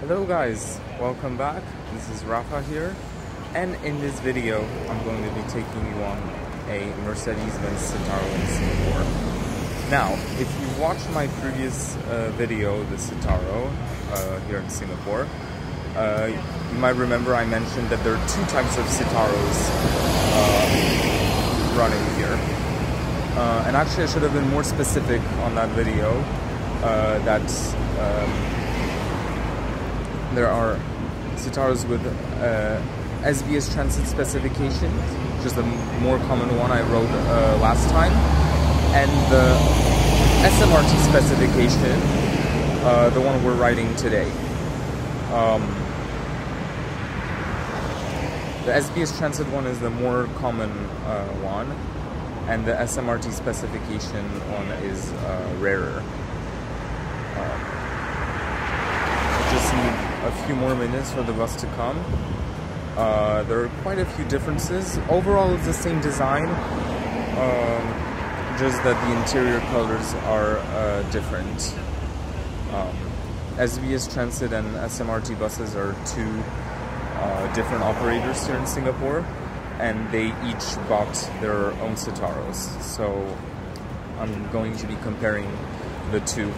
Hello guys, welcome back. This is Rafa here and in this video I'm going to be taking you on a Mercedes-Benz Citaro in Singapore. Now, if you watched my previous uh, video, the Citaro, uh, here in Singapore, uh, you might remember I mentioned that there are two types of Citaros uh, running here. Uh, and actually I should have been more specific on that video uh, that um, there are Citaros with uh, SBS transit specification, which is the more common one I wrote uh, last time, and the SMRT specification, uh, the one we're writing today. Um, the SBS transit one is the more common uh, one, and the SMRT specification one is uh, rarer. Um, a few more minutes for the bus to come. Uh, there are quite a few differences. Overall, it's the same design, um, just that the interior colors are uh, different. Um, SBS Transit and SMRT buses are two uh, different operators here in Singapore, and they each bought their own Citaros. So I'm going to be comparing the two.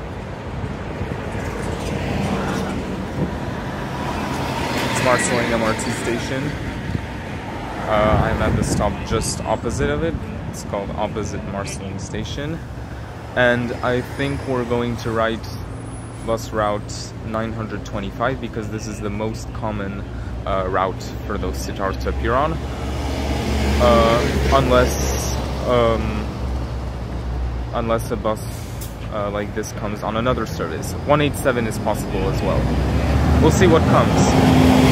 Marsiling MRT station. Uh, I'm at the stop just opposite of it. It's called Opposite Marsiling Station. And I think we're going to ride bus route 925 because this is the most common uh, route for those Citaros to appear on. Uh, unless, um, unless a bus uh, like this comes on another service. 187 is possible as well. We'll see what comes.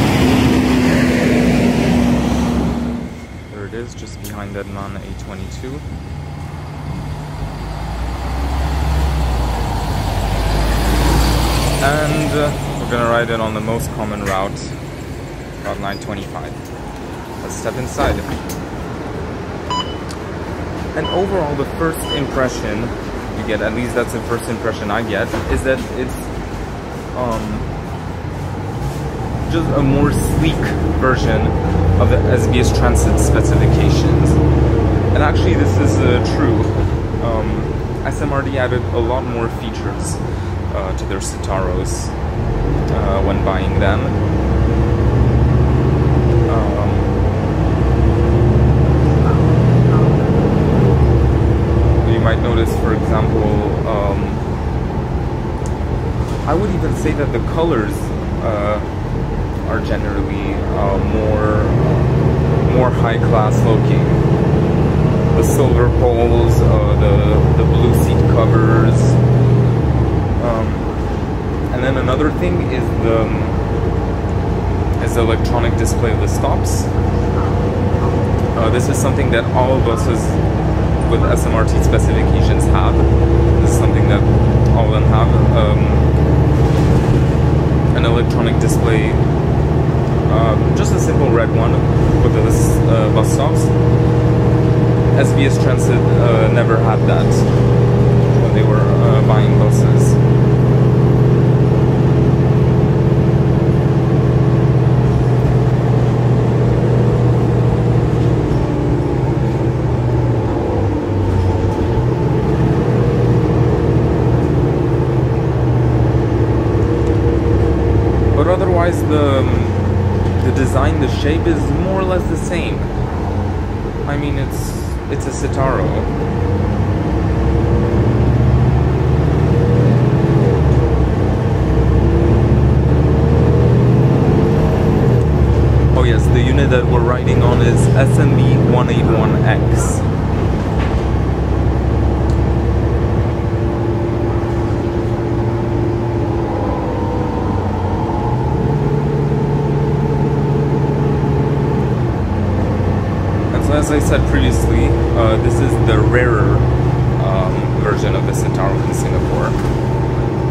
Is, just behind that non-A22. And uh, we're gonna ride it on the most common route, Route 925. Let's step inside. And overall, the first impression you get, at least that's the first impression I get, is that it's um, just a more sleek version of the SBS Transit specifications. And actually this is uh, true. Um, SMRT added a lot more features uh, to their Citaros uh, when buying them. Um, you might notice, for example, um, I would even say that the colors uh, are generally uh, more more high class looking. The silver poles, uh, the the blue seat covers, um, and then another thing is the is the electronic display of the stops. Uh, this is something that all buses with SMRT specifications have. This is something that all of them have. Um, an electronic display um, just a simple red one with the uh, bus stops. SBS Transit uh, never had that when they were shape is more or less the same. I mean, it's it's a Citaro. Oh yes, the unit that we're riding on is SMB181X. As I said previously, uh, this is the rarer um, version of the Citaro in Singapore.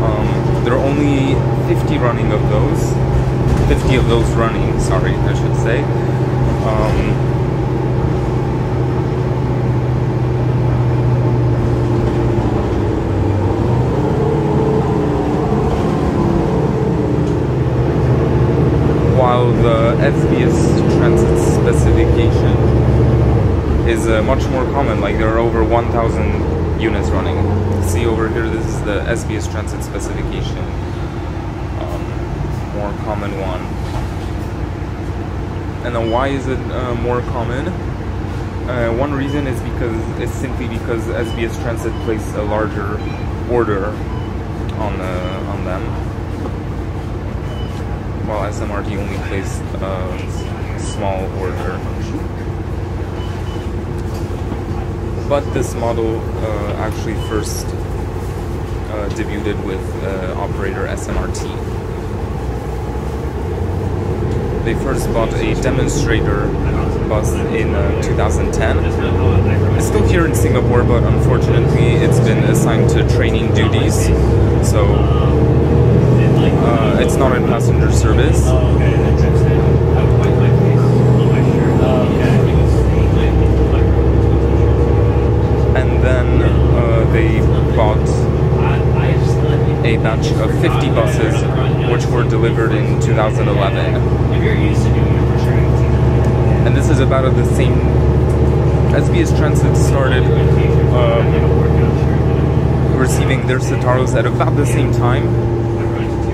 Um, there are only 50 running of those. 50 of those running, sorry, I should say. Um, units running. See over here, this is the SBS Transit specification, um, more common one. And then why is it uh, more common? Uh, one reason is because it's simply because SBS Transit placed a larger order on uh, on them, while SMRT only placed a small order. But this model uh, actually first uh, debuted with uh, operator SMRT they first bought a demonstrator bus in uh, 2010. It's still here in Singapore, but unfortunately it's been assigned to training duties, so uh, it's not in passenger service. And then uh, they bought a batch of 50 buses which were delivered in 2011. And this is about the same. SBS Transit started um, receiving their Citaros at about the same time.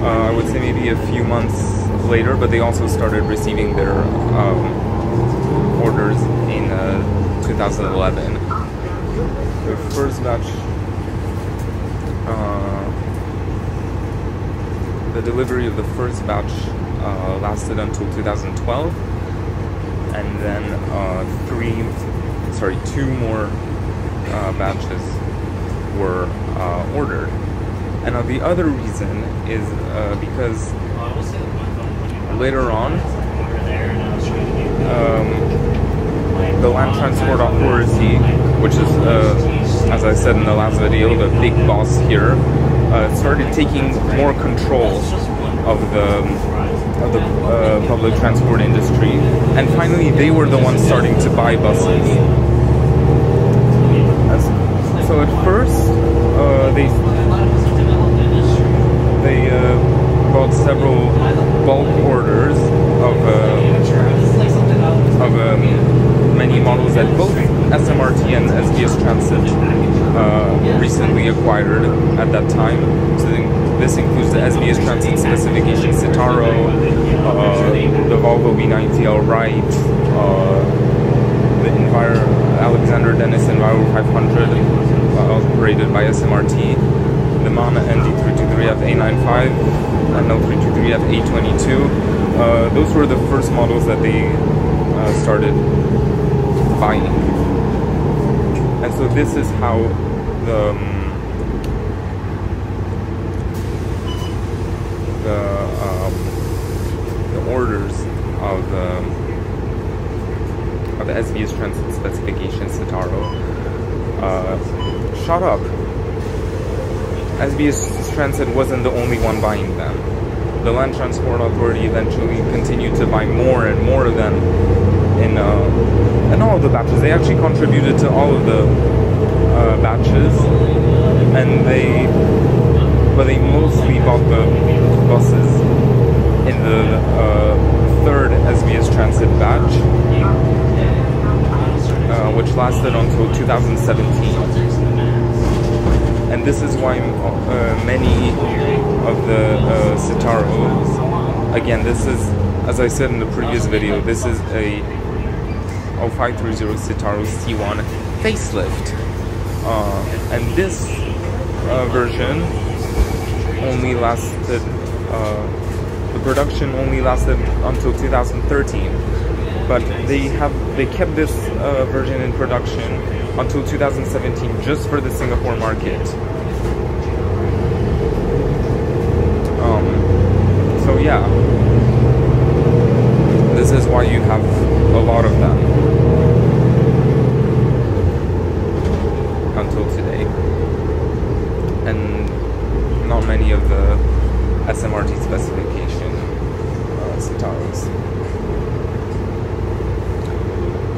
Uh, I would say maybe a few months later, but they also started receiving their um, orders in uh, 2011. The first batch. Uh, the delivery of the first batch uh, lasted until 2012, and then uh, three, sorry, two more uh, batches were uh, ordered. And the other reason is because later on, um, the Land Transport Authority, which is, as I said in the last video, the big boss here, uh, started taking more control of the of the uh, public transport industry, and finally they were the ones starting to buy buses. So at first uh, they they uh, bought several bulk orders of uh, of um, many models that both SMRT and SBS Transit uh, recently acquired at that time. So this includes the SBS Transit specification Citaro, uh, the Volvo B9TL Wright, uh, the Alexander Dennis Enviro 500 uh, operated by SMRT, the MAN ND323F A95 and L323F A22. Uh, those were the first models that they uh, started buying and so this is how the um, the um, the orders of the of the SBS transit specification Citaro uh, shot up. SBS Transit wasn't the only one buying them. The Land Transport Authority eventually continued to buy more and more of them in uh, in all the batches. They actually contributed to all of the uh, batches, and they but they mostly bought the buses in the uh, third SBS Transit batch, uh, which lasted until 2017. And this is why uh, many of the uh, Citaros, again, this is, as I said in the previous video, this is a O530 Citaro C1 facelift. Uh, and this uh, version only lasted, uh, the production only lasted until 2013. But they have they kept this uh, version in production until 2017 just for the Singapore market. Um, so yeah, why you have a lot of them until today. And not many of the SMRT specification uh.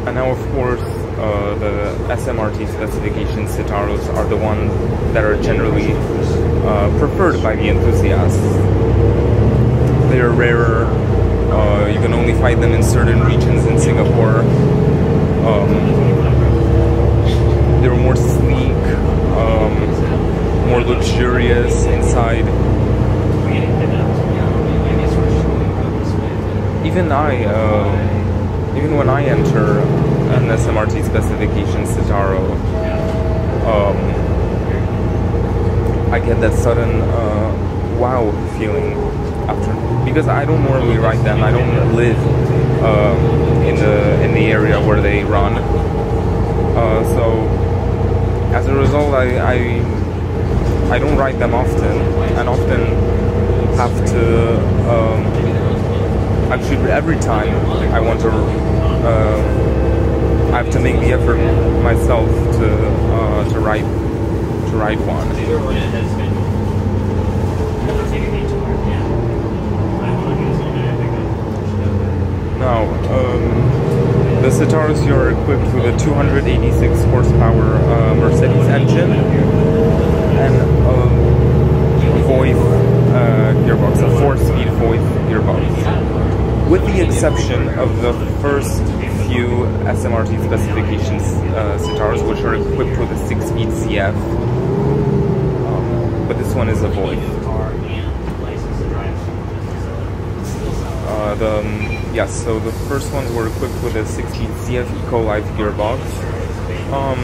And now, of course, uh, the SMRT specification Citaros are the ones that are generally uh, preferred by the enthusiasts. They are rarer. Uh, you can only find them in certain regions in Singapore. Um, they're more sleek. more luxurious inside. Even I, uh, even when I enter an SMRT specification Citaro, um, I get that sudden uh, wow feeling after because I don't normally ride them. I don't live uh, in the in the area where they run. Uh, so as a result, I, I, I don't ride them often, and often have to um, actually every time I want to. Uh, I have to make the effort myself to uh, to ride to ride one. Now, um, the Citaros are equipped with a 286 horsepower uh, Mercedes engine and a Voith uh, gearbox, a four-speed Voith gearbox. With the exception of the first few SMRT specifications uh, Citaros, which are equipped with a six-speed ZF, but this one is a Voith. Uh, the um, yes, so the first ones were equipped with a 16 ZF Eco-Life gearbox. Um,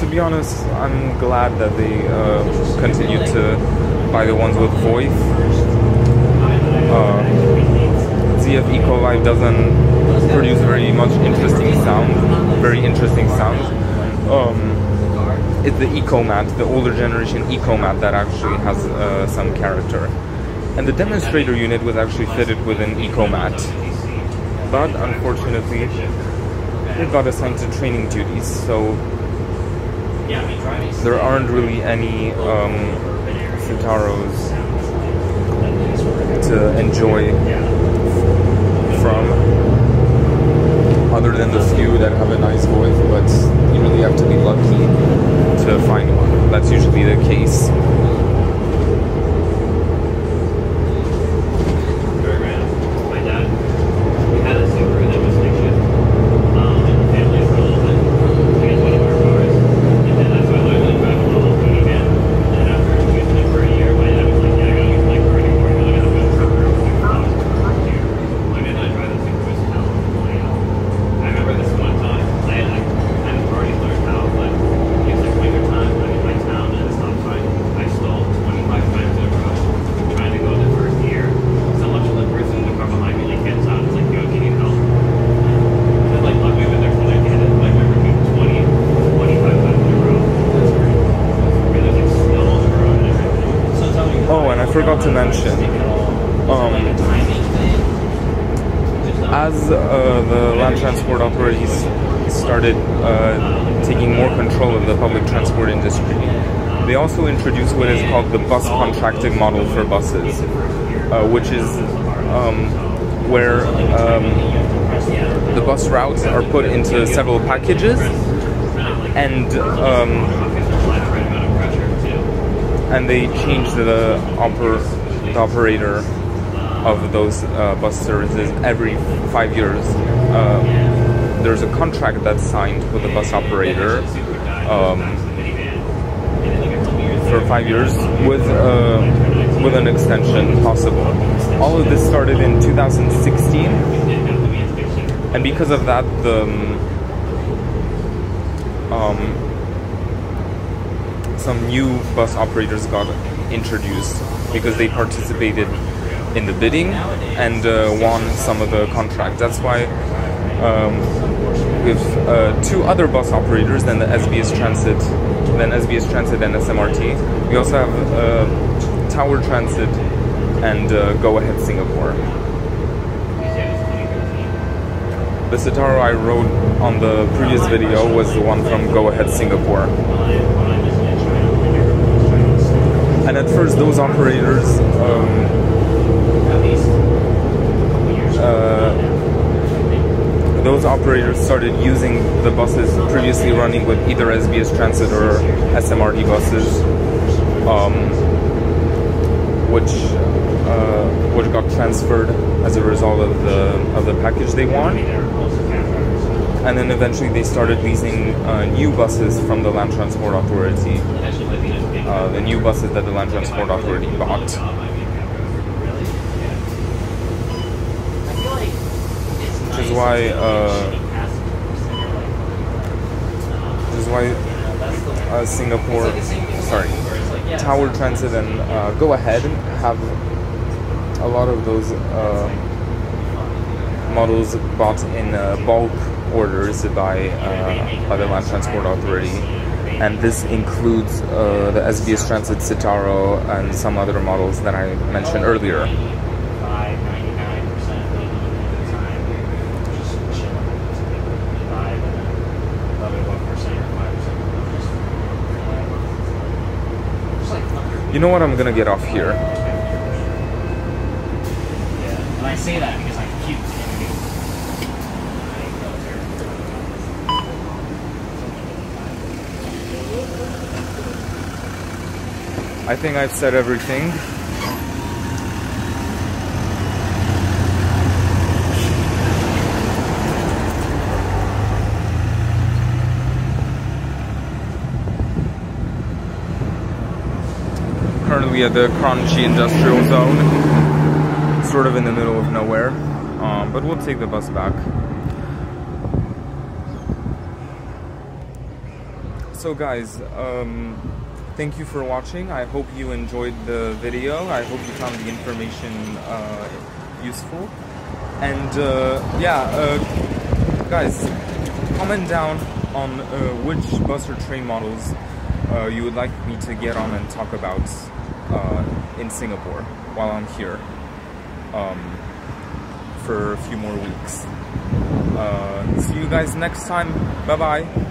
to be honest, I'm glad that they uh, continued to buy the ones with Voith. Uh, ZF Eco-Life doesn't produce very much interesting sound, very interesting sound. Um, it's the Ecomat, the older generation Ecomat that actually has uh, some character. And the demonstrator unit was actually fitted with an Ecomat. But unfortunately, it got assigned to training duties, so there aren't really any um, Citaros to enjoy from, other than the few that have a nice voice, but you really have to be lucky to find one. That's usually the case. forgot to mention, um, as uh, the land transport authorities started uh, taking more control of the public transport industry, they also introduced what is called the bus contracting model for buses, uh, which is um, where um, the bus routes are put into several packages and um, and they change the, oper the operator of those uh, bus services every five years. Uh, there's a contract that's signed with the bus operator um, for five years with uh, with an extension possible. All of this started in 2016, and because of that, the um, some new bus operators got introduced because they participated in the bidding and uh, won some of the contracts. That's why um, have uh, two other bus operators than the SBS Transit, than SBS Transit and SMRT. We also have uh, Tower Transit and uh, Go Ahead Singapore. The Citaro I rode on the previous video was the one from Go Ahead Singapore. And at first, those operators um, uh, those operators started using the buses previously running with either SBS Transit or SMRT buses, um, which uh, which got transferred as a result of the of the package they won. and then eventually they started leasing uh, new buses from the Land Transport Authority. Uh, the new buses that the Land Transport Authority bought. Which is why, uh, which is why uh, Singapore, sorry, Tower Transit and uh, Go Ahead have a lot of those uh, models bought in uh, bulk orders by uh, by the Land Transport Authority, and this includes uh, the SBS Transit Citaro and some other models that I mentioned earlier. You know what? I'm gonna get off here. And I say that because I'm cute. I think I've said everything. Currently at the Kranji Industrial Zone, sort of in the middle of nowhere, um, but we'll take the bus back. So guys, um, thank you for watching. I hope you enjoyed the video. I hope you found the information uh, useful. And uh, yeah, uh, guys, comment down on uh, which bus or train models uh, you would like me to get on and talk about uh, in Singapore while I'm here um, for a few more weeks. see you guys next time. Bye bye.